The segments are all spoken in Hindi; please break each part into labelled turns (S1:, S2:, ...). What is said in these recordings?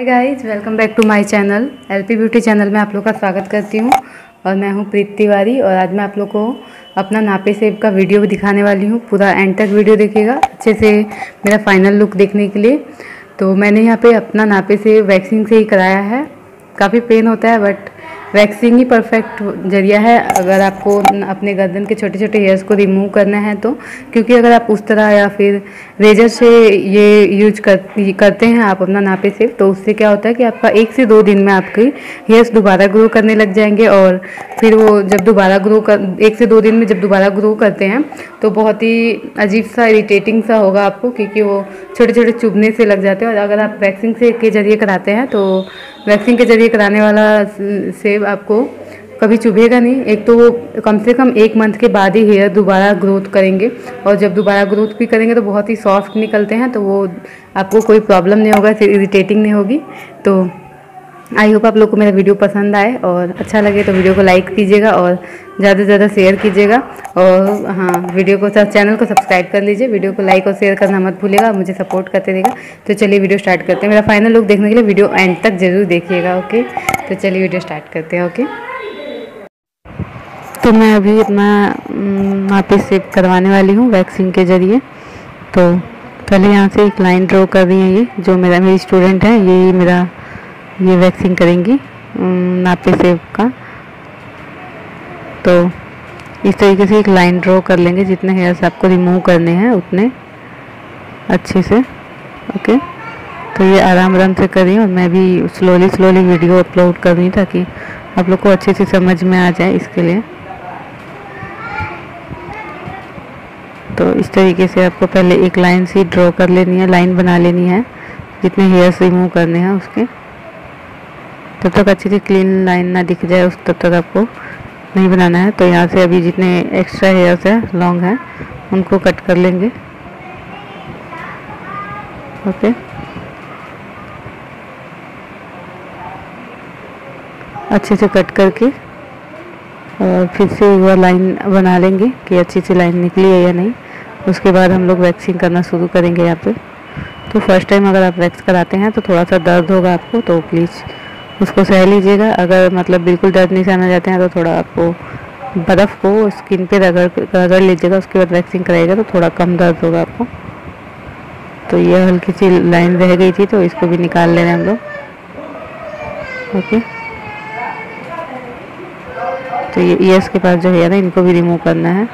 S1: Hi guys welcome back to my channel LP beauty channel में आप लोग का स्वागत करती हूँ। और मैं हूँ प्रीत तिवारी और आज मैं आप लोग को अपना नापे सेब का वीडियो भी दिखाने वाली हूँ। पूरा एंड तक वीडियो देखिएगा, अच्छे से मेरा फाइनल लुक देखने के लिए। तो मैंने यहाँ पे अपना नापे से वैक्सिंग से ही कराया है। काफ़ी पेन होता है बट वैक्सिंग ही परफेक्ट ज़रिया है। अगर आपको अपने गर्दन के छोटे छोटे हेयर्स को रिमूव करना है तो क्योंकि अगर आप उस तरह या फिर रेजर से ये यूज़ कर करते हैं आप अपना नापे से तो उससे क्या होता है कि आपका एक से दो दिन में आपके हेयर्स दोबारा ग्रो करने लग जाएँगे और फिर वो जब दोबारा ग्रो कर, एक से दो दिन में जब दोबारा ग्रो करते हैं तो बहुत ही अजीब सा इरीटेटिंग सा होगा आपको, क्योंकि वो छोटे छोटे चुभने से लग जाते हैं। और अगर आप वैक्सिंग से के ज़रिए कराते हैं तो वैक्सिंग के ज़रिए कराने वाला सेब आपको कभी चुभेगा नहीं। एक तो वो कम से कम एक मंथ के बाद ही हेयर दोबारा ग्रोथ करेंगे और जब दोबारा ग्रोथ भी करेंगे तो बहुत ही सॉफ्ट निकलते हैं तो वो आपको कोई प्रॉब्लम नहीं होगा, फिर इरिटेटिंग नहीं होगी। तो आई होप आप लोग को मेरा वीडियो पसंद आए और अच्छा लगे तो वीडियो को लाइक कीजिएगा और ज़्यादा से ज़्यादा शेयर कीजिएगा। और हाँ वीडियो को चैनल को सब्सक्राइब कर लीजिए। वीडियो को लाइक और शेयर करना मत भूलिएगा मुझे सपोर्ट करते रहेगा तो चलिए वीडियो स्टार्ट करते हैं। मेरा फाइनल लुक देखने के लिए वीडियो एंड तक ज़रूर देखिएगा ओके तो चलिए वीडियो स्टार्ट करते हैं ओके तो मैं अभी अपना पे सेव करवाने वाली हूँ वैक्सीन के ज़रिए। तो पहले यहाँ से एक लाइन ड्रॉ कर रही है ये, जो मेरा, मेरी स्टूडेंट है, ये मेरा ये वैक्सिंग करेंगी नापे सेब का। तो इस तरीके से एक लाइन ड्रॉ कर लेंगे, जितने हेयर्स आपको रिमूव करने हैं, उतने अच्छे से ओके तो ये आराम आराम से करिए और मैं भी स्लोली स्लोली वीडियो अपलोड कर रही ताकि आप लोग को अच्छे से समझ में आ जाए इसके लिए। तो इस तरीके से आपको पहले एक लाइन सी ड्रॉ कर लेनी है, लाइन बना लेनी है, जितने हेयर्स रिमूव करने हैं उसके। तब तक अच्छी से क्लीन लाइन ना दिख जाए उस तब तक आपको नहीं बनाना है। तो यहाँ से अभी जितने एक्स्ट्रा हेयर्स हैं लॉन्ग हैं, उनको कट कर लेंगे। ओके। अच्छे से कट करके, और फिर से बार लाइन बना लेंगे कि अच्छी सी लाइन निकली है या नहीं। उसके बाद हम लोग वैक्सिंग करना शुरू करेंगे यहाँ पे। तो फ़र्स्ट टाइम अगर आप वैक्स कराते हैं तो थोड़ा सा दर्द होगा आपको तो प्लीज़ उसको सह लीजिएगा। अगर मतलब बिल्कुल दर्द नहीं सहना चाहते हैं तो थोड़ा आपको बर्फ़ को स्किन पे रगड़ रगड़ लीजिएगा, उसके बाद वैक्सिंग कराइएगा तो थोड़ा कम दर्द होगा आपको। तो ये हल्की सी लाइन रह गई थी तो इसको भी निकाल ले रहे हैं हम लोग। ओके। तो ये ईयर्स के पास जो है ना इनको भी रिमूव करना है।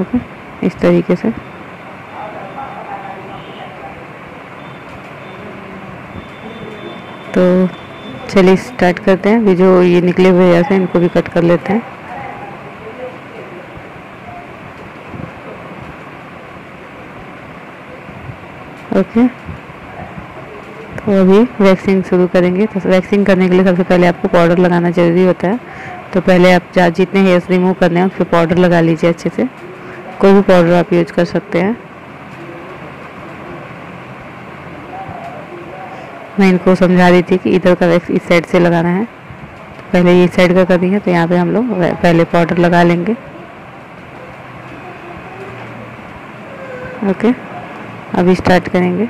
S1: ओके। इस तरीके से। तो चलिए स्टार्ट करते हैं। अभी जो ये निकले हुए ऐसे इनको भी कट कर लेते हैं। ओके तो अभी वैक्सिंग शुरू करेंगे। तो वैक्सिंग करने के लिए सबसे पहले आपको पाउडर लगाना ज़रूरी होता है। तो पहले आप जहाँ जितने हेयर्स रिमूव करने हैं उस पर पाउडर लगा लीजिए अच्छे से। कोई भी पाउडर आप यूज़ कर सकते हैं। मैं इनको समझा रही थी कि इधर का वैक्स इस साइड से लगाना है। पहले ये साइड का कर दी है तो यहाँ पे हम लोग पहले पाउडर लगा लेंगे। ओके अभी स्टार्ट करेंगे।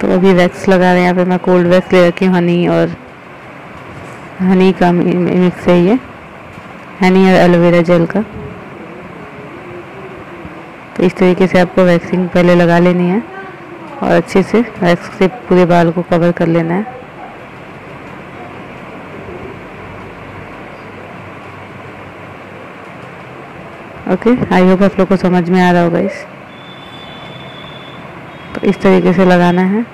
S1: तो अभी वैक्स लगा रहे हैं, यहाँ पे मैं कोल्ड वैक्स ले रखी हूँ हनी और हनी का मिक्स है ये। हनी और एलोवेरा जेल का। तो इस तरीके से आपको वैक्सिंग पहले लगा लेनी है और अच्छे से वैक्स से पूरे बाल को कवर कर लेना है। ओके आई होप आप लोग को समझ में आ रहा होगा इस। तो इस तरीके से लगाना है।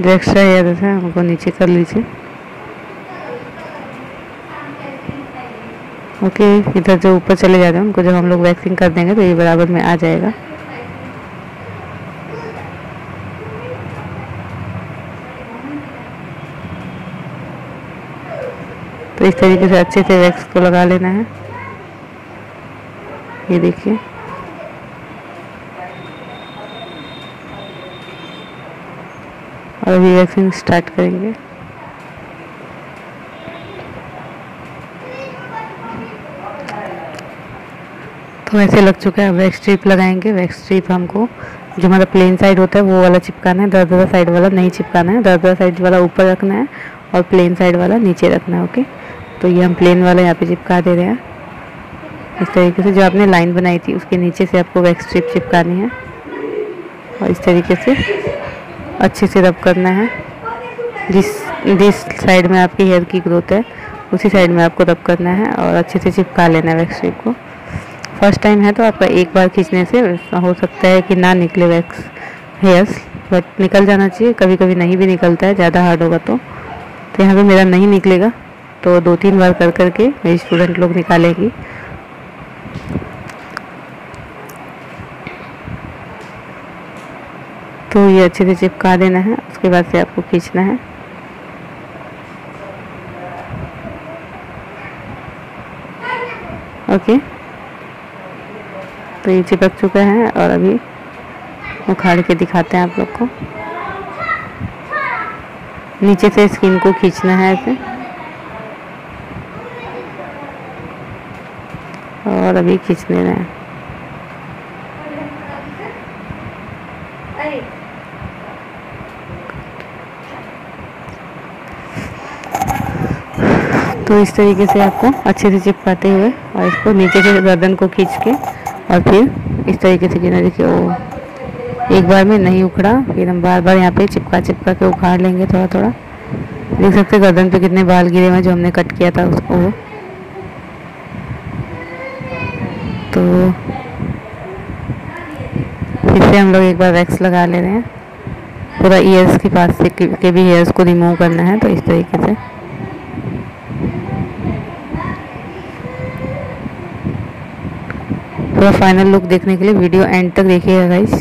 S1: जो एक्स्ट्रा हेयर है उनको नीचे कर लीजिए। ओके इधर जो ऊपर चले जाते हैं, उनको जब हम लोग वैक्सिंग कर देंगे तो ये बराबर में आ जाएगा। तो इस तरीके से अच्छे से वैक्स को लगा लेना है। ये देखिए। और रिलैक्सिंग स्टार्ट करेंगे। तो ऐसे लग चुका है वैक्स स्ट्रिप लगाएँगे वैक्स ट्रिप हमको जो हमारा प्लेन साइड होता है, वो वाला चिपकाना है, दर्दा साइड वाला नहीं चिपकाना है, दर्दा साइड वाला ऊपर रखना है और प्लेन साइड वाला नीचे रखना है ओके तो ये हम प्लेन वाला यहाँ पे चिपका दे रहे हैं। इस तरीके से जो आपने लाइन बनाई थी, उसके नीचे से आपको वैक्स स्ट्रिप चिपकानी है। और इस तरीके से अच्छे से रब करना है। जिस जिस साइड में आपकी हेयर की ग्रोथ है, उसी साइड में आपको रब करना है और अच्छे से चिपका लेना है वैक्स स्ट्रिप को। फ़र्स्ट टाइम है तो आपका एक बार खींचने से हो सकता है कि ना निकले वैक्स हेयर्स बट निकल जाना चाहिए। कभी कभी नहीं भी निकलता है, ज़्यादा हार्ड होगा तो। तो यहाँ पे मेरा नहीं निकलेगा तो दो तीन बार कर करके मेरी स्टूडेंट लोग निकालेगी। तो ये अच्छे से चिपका देना है, उसके बाद से आपको खींचना है। ओके। तो ये चिपक चुका है और अभी उखाड़ के दिखाते हैं आप लोग को। नीचे से स्किन को खींचना है ऐसे। और अभी खींच देना है। तो इस तरीके से आपको अच्छे से चिपकाते हुए और इसको नीचे से गर्दन को खींच के और फिर इस तरीके से गिना देखिए वो एक बार में नहीं उखड़ा, फिर हम बार बार यहाँ पे चिपका चिपका के उखाड़ लेंगे थोड़ा थोड़ा देख सकते गर्दन पे कितने बाल गिरे हुए जो हमने कट किया था उसको वो तो फिर से हम लोग एक बार वैक्स लगा ले रहे हैं। पूरा ईयर्स के पास से के भी हेयर्स को रिमूव करना है तो इस तरीके से। पूरा फाइनल लुक देखने के लिए वीडियो एंड तक देखिएगा गाइस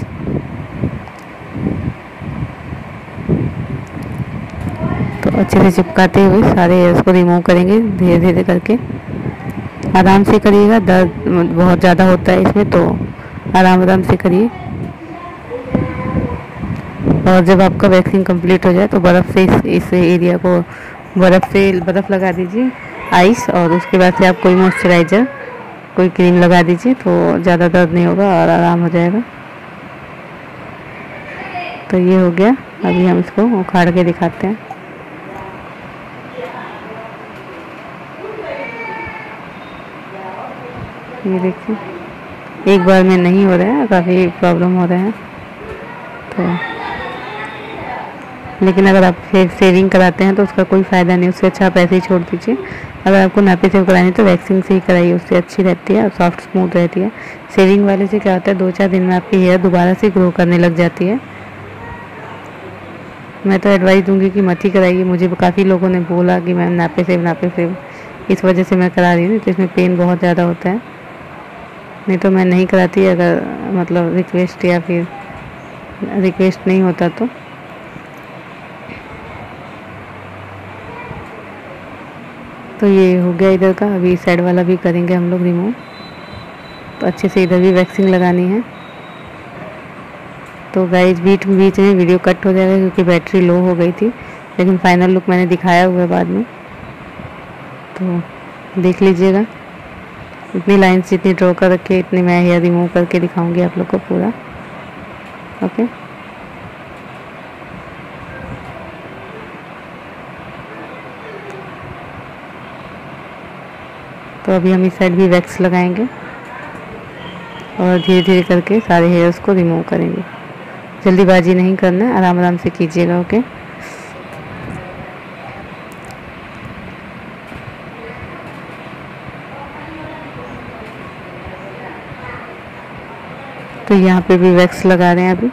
S1: तो अच्छे से चिपकाते हुए सारे हेयर्स को रिमूव करेंगे धीरे धीरे करके. आराम से करिएगा दर्द बहुत ज़्यादा होता है इसमें तो आराम आराम से करिए. और जब आपका वैक्सीन कंप्लीट हो जाए तो बर्फ़ से इस, इस एरिया को बर्फ़ से बर्फ़ लगा दीजिए आइस और उसके बाद से आप कोई मॉइस्चराइज़र कोई क्रीम लगा दीजिए तो ज़्यादा दर्द नहीं होगा और आराम हो जाएगा। तो ये हो गया। अभी हम इसको उखाड़ के दिखाते हैं। ये देखिए, एक बार में नहीं हो रहा है, काफ़ी प्रॉब्लम हो रहे हैं। तो लेकिन अगर आप सेविंग कराते हैं तो उसका कोई फ़ायदा नहीं, उससे अच्छा आप ऐसे ही छोड़ दीजिए। अगर आपको नापी सेव करानी तो वैक्सिंग से ही कराइए, उससे अच्छी रहती है और सॉफ्ट स्मूथ रहती है। सेविंग वाले से क्या होता है, दो चार दिन में आपकी हेयर दोबारा से ग्रो करने लग जाती है। मैं तो एडवाइस दूँगी कि मत ही कराइए, मुझे काफ़ी लोगों ने बोला कि मैम नापे सेव नापे सेव इस वजह से मैं करा रही हूँ तो इसमें पेन बहुत ज़्यादा होता है। नहीं तो मैं नहीं कराती, अगर मतलब रिक्वेस्ट या फिर रिक्वेस्ट नहीं होता तो। तो ये हो गया इधर का, अभी साइड वाला भी करेंगे हम लोग रिमूव तो अच्छे से इधर भी वैक्सीन लगानी है। तो गाइज़ बीच बीच में वीडियो कट हो जाएगा क्योंकि बैटरी लो हो गई थी। लेकिन फाइनल लुक मैंने दिखाया हुआ है बाद में। तो देख लीजिएगा। इतनी लाइन्स जितनी ड्रॉ कर रखे इतनी मैं हेयर रिमूव करके दिखाऊँगी आप लोग को पूरा। ओके तो अभी हम इस साइड भी वैक्स लगाएँगे और धीरे धीरे करके सारे हेयर्स को रिमूव करेंगे। जल्दीबाजी नहीं करना है, आराम आराम से कीजिएगा ओके तो यहाँ पे भी वैक्स लगा रहे हैं अभी।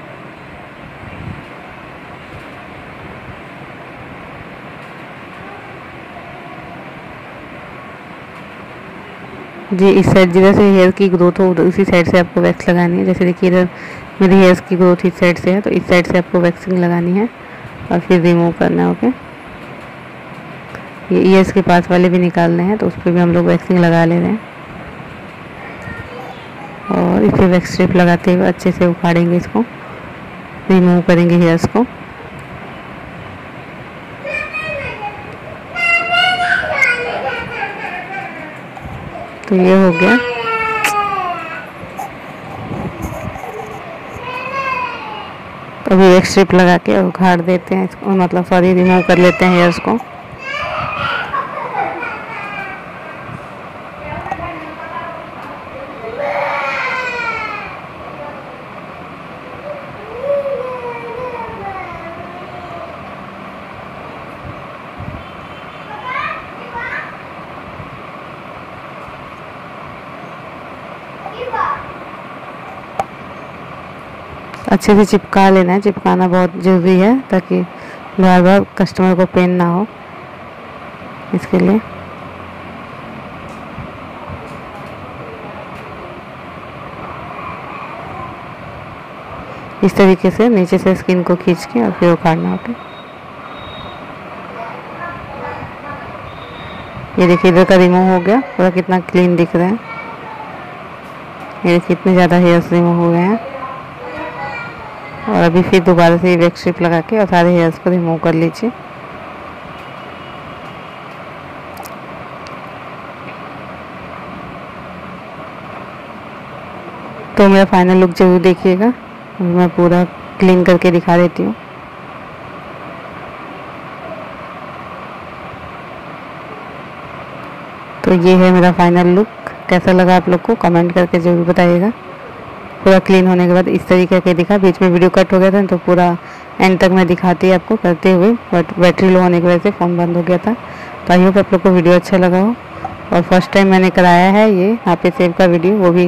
S1: जी, इस साइड जिधर से हेयर की ग्रोथ हो उसी साइड से आपको वैक्स लगानी है। जैसे देखिए इधर मेरी हेयर्स की ग्रोथ इस साइड से है तो इस साइड से आपको वैक्सिंग लगानी है और फिर रिमूव करना है ओके ये ईयर्स के पास वाले भी निकालने हैं तो उस पर भी हम लोग वैक्सिंग लगा ले रहे हैं। और इस वैक्स स्ट्रिप लगाते हुए अच्छे से उखाड़ेंगे इसको रिमूव करेंगे हेयर्स को। तो ये हो गया। अभी एक स्ट्रिप लगा के उखाड़ देते हैं मतलब सॉरी रिमूव कर लेते हैं हेयर्स को। अच्छे से चिपका लेना है, चिपकाना बहुत ज़रूरी है ताकि बार बार कस्टमर को पेन ना हो। इसके लिए। इस तरीके से नीचे से स्किन को खींच के और फिर उखाड़ना होता है ये देखिए, इधर का रिमूव हो गया। पूरा कितना क्लीन दिख रहा है। ये देखिए, इतने ज़्यादा हेयर्स रिमूव हो गए हैं। और अभी फिर दोबारा से वेक स्ट्रिप लगा के और सारे हेयर्स को रिमूव कर लीजिए। तो मेरा फाइनल लुक ज़रूर देखिएगा। मैं पूरा क्लीन करके दिखा देती हूँ। तो ये है मेरा फाइनल लुक कैसा लगा आप लोग को? कमेंट करके ज़रूर बताइएगा। पूरा क्लीन होने के बाद इस तरीके के दिखा, बीच में वीडियो कट हो गया था तो पूरा एंड तक मैं दिखाती आपको करते हुए बट बैटरी लो होने की वजह से फ़ोन बंद हो गया था। तो आई होप आप लोग को वीडियो अच्छा लगा हो। और फ़र्स्ट टाइम मैंने कराया है ये यहाँ पे सेव का वीडियो वो भी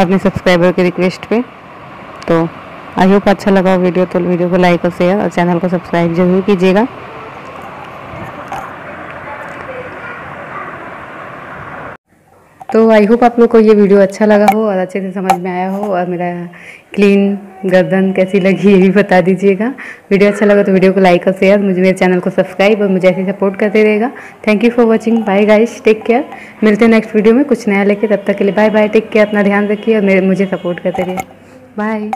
S1: अपने सब्सक्राइबर के रिक्वेस्ट पे। तो आई होप अच्छा लगा हो वीडियो तो वीडियो को लाइक और शेयर और चैनल को सब्सक्राइब ज़रूर कीजिएगा। तो आई होप आप लोग को ये वीडियो अच्छा लगा हो और अच्छे से समझ में आया हो और मेरा क्लीन गर्दन कैसी लगी ये भी बता दीजिएगा। वीडियो अच्छा लगा तो वीडियो को लाइक और शेयर मुझे मेरे चैनल को सब्सक्राइब और मुझे ऐसे सपोर्ट करते रहेगा। Thank you for watching bye guys take care मिलते हैं नेक्स्ट वीडियो में कुछ नया लेके, तब तक के लिए बाय बाय टेक केयर अपना ध्यान रखिए और मेरे, मुझे सपोर्ट करते रहिए. बाय